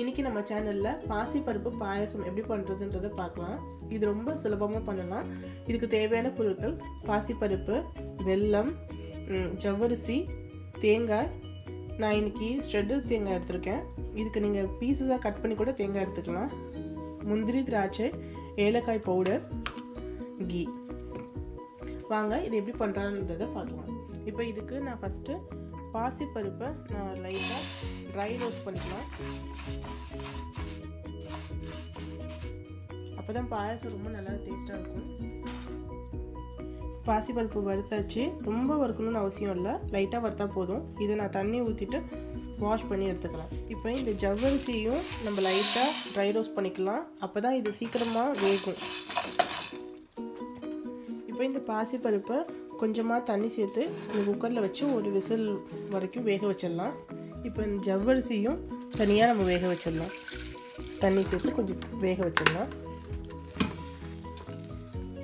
இன்னைக்கு நம்ம சேனலில் பாசிப்பருப்பு பாயாசம் எப்படி பண்ணுறதுன்றதை பார்க்கலாம். இது ரொம்ப சுலபமாக பண்ணலாம். இதுக்கு தேவையான பொருட்கள் பாசிப்பருப்பு வெல்லம் ஜவ்வரிசி தேங்காய். நான் இன்னைக்கு ஸ்ட்ரெட்டர் தேங்காய் எடுத்திருக்கேன். இதுக்கு நீங்கள் பீஸஸாக கட் பண்ணி கூட தேங்காய் எடுத்துக்கலாம். முந்திரி திராட்சை ஏலக்காய் பவுடர் கீ. வாங்க இது எப்படி பண்ணுறான்றதை பார்க்கலாம். இப்போ இதுக்கு நான் ஃபஸ்ட்டு பாசிப்பருப்பை நான் லைட்டாக ட்ரை ரோஸ்ட் பண்ணிக்கலாம். அப்போ தான் பாயாசம் ரொம்ப நல்லா டேஸ்ட்டாக இருக்கும். பாசிப்பருப்பு வறுத்தாச்சு. ரொம்ப வறுக்கணும்னு அவசியம் இல்லை. லைட்டாக வறுத்தா போதும். இதை நான் தண்ணி ஊற்றிட்டு வாஷ் பண்ணி எடுத்துக்கலாம். இப்போ இந்த ஜவ்வரிசியும் நம்ம லைட்டாக ட்ரை ரோஸ்ட் பண்ணிக்கலாம். அப்போ தான் இது சீக்கிரமாக வேகும். இப்போ இந்த பாசிப்பருப்பை கொஞ்சமாக தண்ணி சேர்த்து இந்த குக்கரில் வச்சு ஒரு விசில் வரைக்கும் வேக வச்சிடலாம். இப்போ இந்த ஜவ்வரிசியும் தனியாக நம்ம வேக வச்சிடலாம். தண்ணி சேர்த்து கொஞ்சம் வேக வச்சிடலாம்.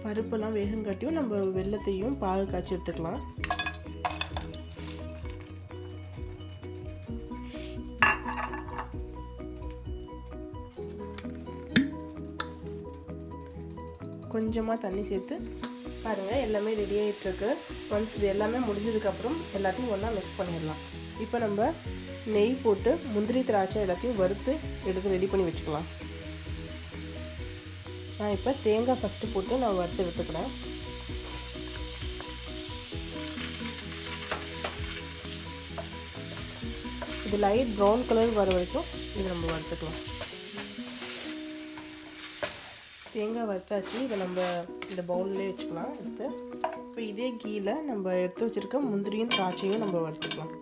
பருப்பெல்லாம் வேகங்காட்டியும் நம்ம வெள்ளத்தையும் பால் காய்ச்சி எடுத்துக்கலாம். கொஞ்சமாக தண்ணி சேர்த்து பாருங்கள் எல்லாமே ரெடி ஆகிட்டுருக்கு ஒன்ஸ் இது எல்லாமே முடிஞ்சதுக்கப்புறம் எல்லாத்தையும் ஒன்றா மிக்ஸ் பண்ணிடலாம். இப்போ நம்ம நெய் போட்டு முந்திரி திராட்சை எல்லாத்தையும் வறுத்து எடுத்து ரெடி பண்ணி வச்சுக்கலாம். நான் இப்போ தேங்காய் ஃபஸ்ட்டு போட்டு நான் வறுத்து எடுத்துக்கிறேன். இது லைட் ப்ரௌன் கலர் வர வரைக்கும் இது நம்ம வறுத்துக்கலாம். தேங்காய் வறுத்தாச்சு. இதை நம்ம இந்த பவுல்லே வச்சுக்கலாம். எடுத்து இப்போ இதே கீழே நம்ம எடுத்து வச்சுருக்க முந்திரியும் திராட்சையும் நம்ம வறுத்துக்கலாம்.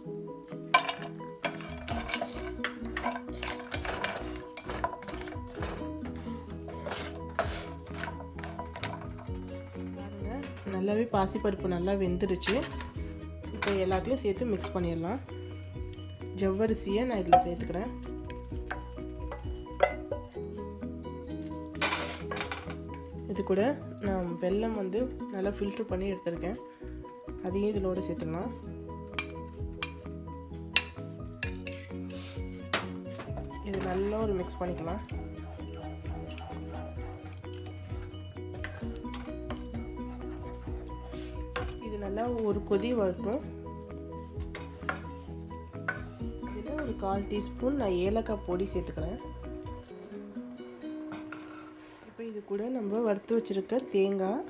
நல்லாவே பாசிப்பருப்பு நல்லா வெந்துருச்சு. இப்போ எல்லாத்தையும் சேர்த்து மிக்ஸ் பண்ணிடலாம். ஜவ்வரிசியை நான் இதில் சேர்த்துக்கிறேன். இது கூட நான் வெல்லம் வந்து நல்லா ஃபில்ட்ரு பண்ணி எடுத்திருக்கேன். அதையும் இதோட சேர்த்துடலாம் இது நல்லா ஒரு மிக்ஸ் பண்ணிக்கலாம். இது நல்லா ஒரு கொதி வரட்டும். இதில் ஒரு கால் டீஸ்பூன் நான் ஏலக்காய் பொடி சேர்த்துக்கிறேன். இது கூட நம்ம வறுத்து வச்சுருக்க தேங்காய்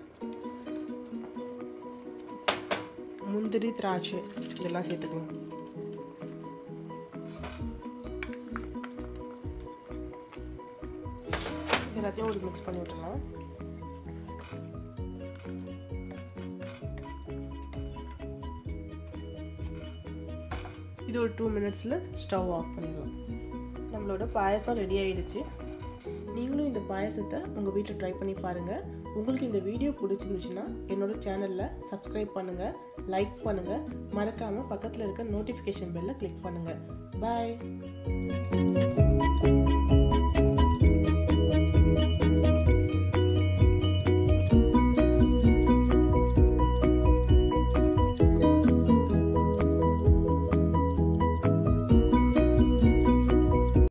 முந்திரி திராட்சை இதெல்லாம் சேர்த்துக்கலாம். எல்லாத்தையும் ஒரு மிக்ஸ் பண்ணி விட்டுலாம் இது ஒரு டூ மினிட்ஸில் ஸ்டவ் ஆஃப் பண்ணிடலாம். நம்மளோட பாயசம் ரெடி ஆகிடுச்சு நீங்களும் இந்த பாயசத்தை உங்கள் வீட்டில் ட்ரை பண்ணி பாருங்கள் உங்களுக்கு இந்த வீடியோ பிடிச்சிருந்துச்சுன்னா என்னோடய சேனலில் சப்ஸ்கிரைப் பண்ணுங்கள் லைக் பண்ணுங்கள் மறக்காமல் பக்கத்தில் இருக்க நோட்டிஃபிகேஷன் பெல்லை கிளிக் பண்ணுங்கள் பாய்